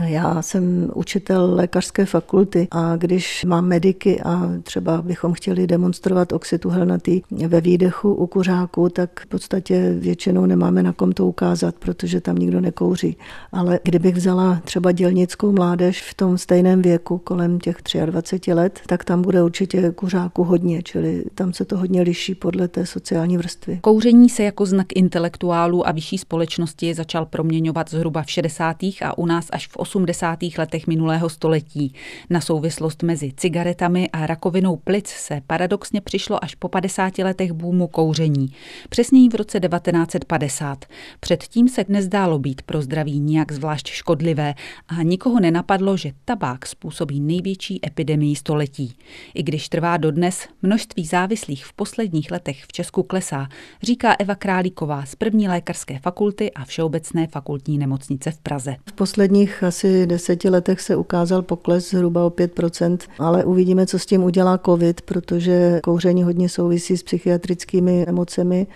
Já jsem učitel lékařské fakulty a když mám mediky a třeba bychom chtěli demonstrovat oxid uhelnatý ve výdechu u kuřáků, tak v podstatě většinou nemáme na kom to ukázat, protože tam nikdo nekouří. Ale kdybych vzala třeba dělnickou mládež v tom stejném věku, kolem těch 23 let, tak tam bude určitě kuřáků hodně, čili tam se to hodně liší podle té sociální vrstvy. Kouření se jako znak intelektuálů a vyšší společnosti začal proměňovat zhruba v 60. a u nás až v 80. letech minulého století. Na souvislost mezi cigaretami a rakovinou plic se paradoxně přišlo až po 50 letech bůmu kouření. Přesněji v roce 1950. Předtím se nezdálo být pro zdraví nijak zvlášť škodlivé a nikoho nenapadlo, že tabák způsobí největší epidemii století. I když trvá dodnes, množství závislých v posledních letech v Česku klesá, říká Eva Králíková z první lékařské fakulty a Všeobecné fakultní nemocnice v Praze. V posledních asi deseti letech se ukázal pokles zhruba o 5%, ale uvidíme, co s tím udělá COVID, protože kouření hodně souvisí s psychiatrickými emocemi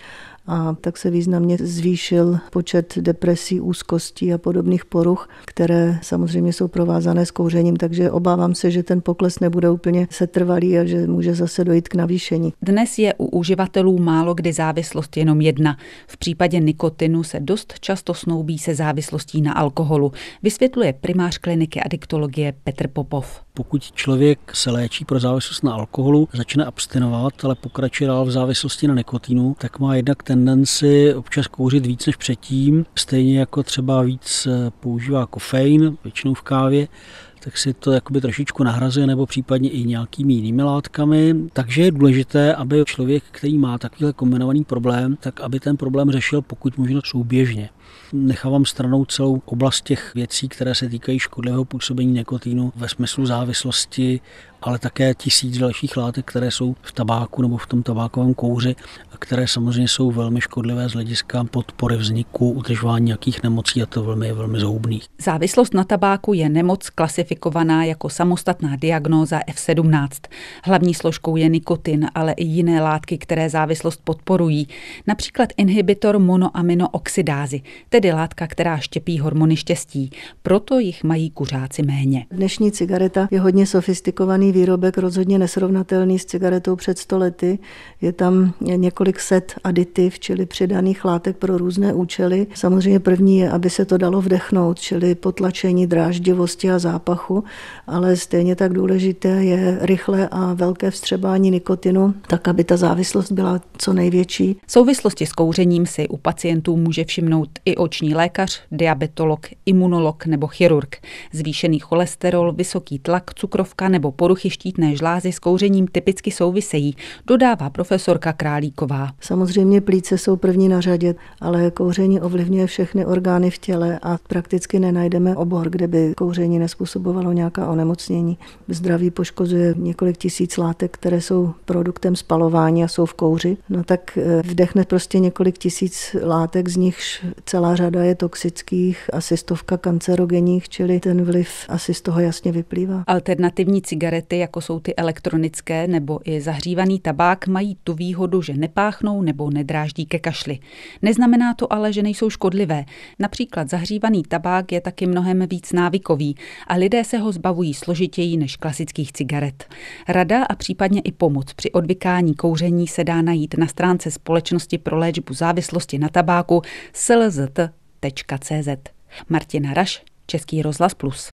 a tak se významně zvýšil počet depresí, úzkostí a podobných poruch, které samozřejmě jsou provázané s kouřením, takže obávám se, že ten pokles nebude úplně setrvalý a že může zase dojít k navýšení. Dnes je u uživatelů málo kdy závislost jenom jedna. V případě nikotinu se dost často snoubí se závislostí na alkoholu, vysvětluje primář kliniky adiktologie Petr Popov. Pokud člověk se léčí pro závislost na alkoholu, začne abstinovat, ale pokračuje dál v závislosti na nikotinu, tak má jednak tendenci občas kouřit víc než předtím, stejně jako třeba víc eh, používá kofein, většinou v kávě, tak si to jakoby trošičku nahrazuje nebo případně i nějakými jinými látkami. Takže je důležité, aby člověk, který má takovýhle kombinovaný problém, tak aby ten problém řešil pokud možno souběžně. Nechávám stranou celou oblast těch věcí, které se týkají škodlivého působení nikotínu ve smyslu závislosti, ale také tisíc dalších látek, které jsou v tabáku nebo v tom tabákovém kouři a které samozřejmě jsou velmi škodlivé z hlediska podpory vzniku, udržování nějakých nemocí a to velmi, velmi zhoubných. Závislost na tabáku je nemoc klasifikovaná jako samostatná diagnóza F17. Hlavní složkou je nikotin, ale i jiné látky, které závislost podporují, například inhibitor monoaminooxidázy, tedy látka, která štěpí hormony štěstí. Proto jich mají kuřáci méně. Dnešní cigareta je hodně sofistikovaný výrobek, rozhodně nesrovnatelný s cigaretou před stolety. Je tam několik set aditiv, čili přidaných látek pro různé účely. Samozřejmě první je, aby se to dalo vdechnout, čili potlačení dráždivosti a zápachu, ale stejně tak důležité je rychlé a velké vstřebání nikotinu, tak aby ta závislost byla co největší. V souvislosti s kouřením si u pacientů může všimnout i oční lékař, diabetolog, imunolog nebo chirurg. Zvýšený cholesterol, vysoký tlak, cukrovka nebo poruchy štítné žlázy s kouřením typicky souvisejí, dodává profesorka Králíková. Samozřejmě plíce jsou první na řadě, ale kouření ovlivňuje všechny orgány v těle a prakticky nenajdeme obor, kde by kouření nespůsobovalo nějaká onemocnění. Zdraví poškozuje několik tisíc látek, které jsou produktem spalování a jsou v kouři. No tak eh, vdechne prostě několik tisíc látek, z nichž celá řada je toxických, asi stovka kancerogenních, čili ten vliv asi z toho jasně vyplývá. Alternativní cigarety, jako jsou ty elektronické nebo i zahřívaný tabák, mají tu výhodu, že nepáchnou nebo nedráždí ke kašli. Neznamená to ale, že nejsou škodlivé. Například zahřívaný tabák je taky mnohem víc návykový a lidé se ho zbavují složitěji než klasických cigaret. Rada a případně i pomoc při odvykání kouření se dá najít na stránce Společnosti pro léčbu závislosti na tabáku slz cz. Martina Raš, Český rozhlas Plus.